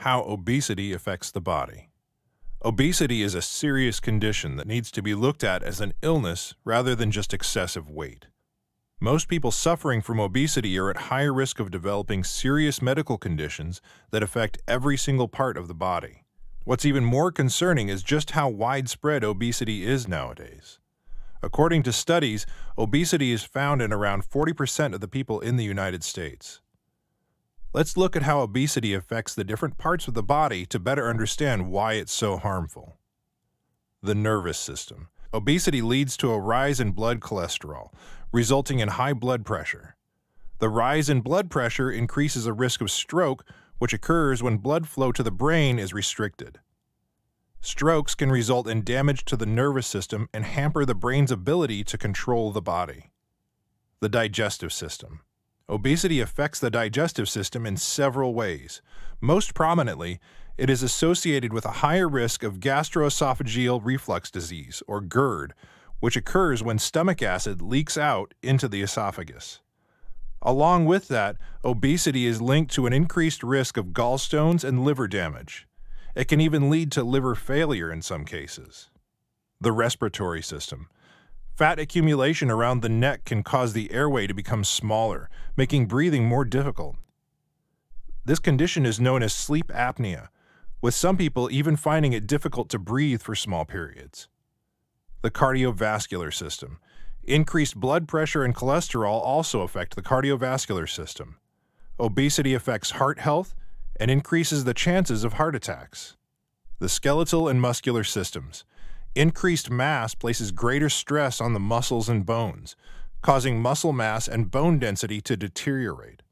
How obesity affects the body. Obesity is a serious condition that needs to be looked at as an illness rather than just excessive weight. Most people suffering from obesity are at higher risk of developing serious medical conditions that affect every single part of the body. What's even more concerning is just how widespread obesity is nowadays. According to studies, obesity is found in around 40% of the people in the United States. Let's look at how obesity affects the different parts of the body to better understand why it's so harmful. The nervous system. Obesity leads to a rise in blood cholesterol, resulting in high blood pressure. The rise in blood pressure increases the risk of stroke, which occurs when blood flow to the brain is restricted. Strokes can result in damage to the nervous system and hamper the brain's ability to control the body. The digestive system. Obesity affects the digestive system in several ways. Most prominently, it is associated with a higher risk of gastroesophageal reflux disease, or GERD, which occurs when stomach acid leaks out into the esophagus. Along with that, obesity is linked to an increased risk of gallstones and liver damage. It can even lead to liver failure in some cases. The respiratory system. Fat accumulation around the neck can cause the airway to become smaller, making breathing more difficult. This condition is known as sleep apnea, with some people even finding it difficult to breathe for small periods. The cardiovascular system. Increased blood pressure and cholesterol also affect the cardiovascular system. Obesity affects heart health and increases the chances of heart attacks. The skeletal and muscular systems. Increased mass places greater stress on the muscles and bones, causing muscle mass and bone density to deteriorate.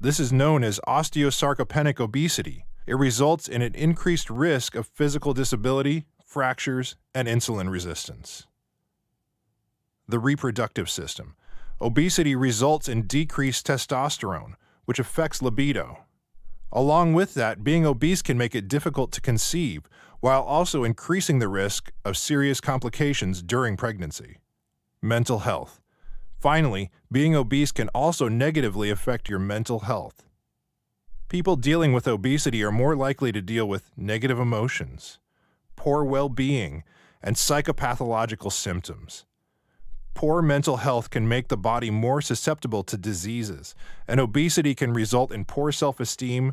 This is known as osteosarcopenic obesity. It results in an increased risk of physical disability, fractures, and insulin resistance. The reproductive system. Obesity results in decreased testosterone, which affects libido. Along with that, being obese can make it difficult to conceive, while also increasing the risk of serious complications during pregnancy. Mental health. Finally, being obese can also negatively affect your mental health. People dealing with obesity are more likely to deal with negative emotions, poor well being, and psychopathological symptoms. Poor mental health can make the body more susceptible to diseases, and obesity can result in poor self esteem,